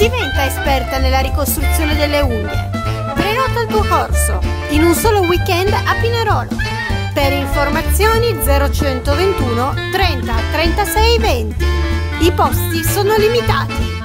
Diventa esperta nella ricostruzione delle unghie. Prenota il tuo corso in un solo weekend a Pinerolo. Per informazioni 0121 30 36 20. I posti sono limitati.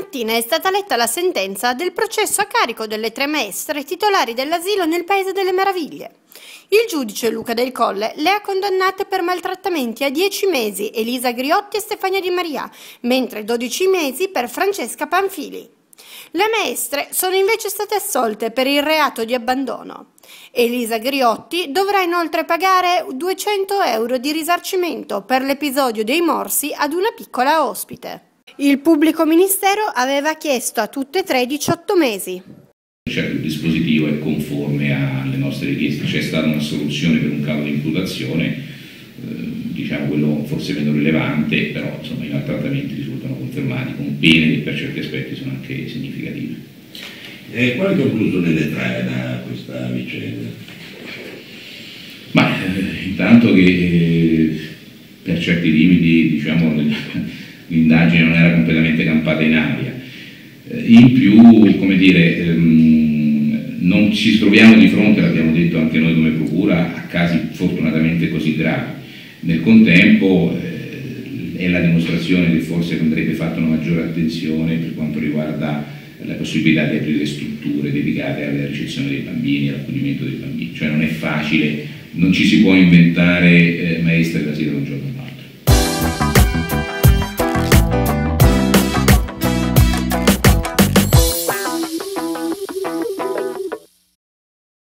Mattina è stata letta la sentenza del processo a carico delle tre maestre titolari dell'asilo nel Paese delle Meraviglie. Il giudice Luca Del Colle le ha condannate per maltrattamenti a 10 mesi Elisa Griotti e Stefania Di Maria, mentre 12 mesi per Francesca Panfili. Le maestre sono invece state assolte per il reato di abbandono. Elisa Griotti dovrà inoltre pagare 200 euro di risarcimento per l'episodio dei morsi ad una piccola ospite. Il pubblico ministero aveva chiesto a tutte e tre 18 mesi. Certo, il dispositivo è conforme alle nostre richieste, c'è stata una soluzione per un caso di imputazione, eh, diciamo quello forse meno rilevante, però insomma, i maltrattamenti risultano confermati con pene che per certi aspetti sono anche significative. E quale conclusione ne trae da questa vicenda? Ma eh, intanto che eh, per certi limiti diciamo, l'indagine non era completamente campata in aria. Eh, in più, come dire, ehm, non ci troviamo di fronte, l'abbiamo detto anche noi come procura, a casi fortunatamente così gravi. Nel contempo eh, è la dimostrazione che forse andrebbe fatta una maggiore attenzione per quanto riguarda la possibilità di aprire strutture dedicate alla ricezione dei bambini, all'accudimento dei bambini. Cioè non è facile, non ci si può inventare eh, maestre da sera un giorno all'altro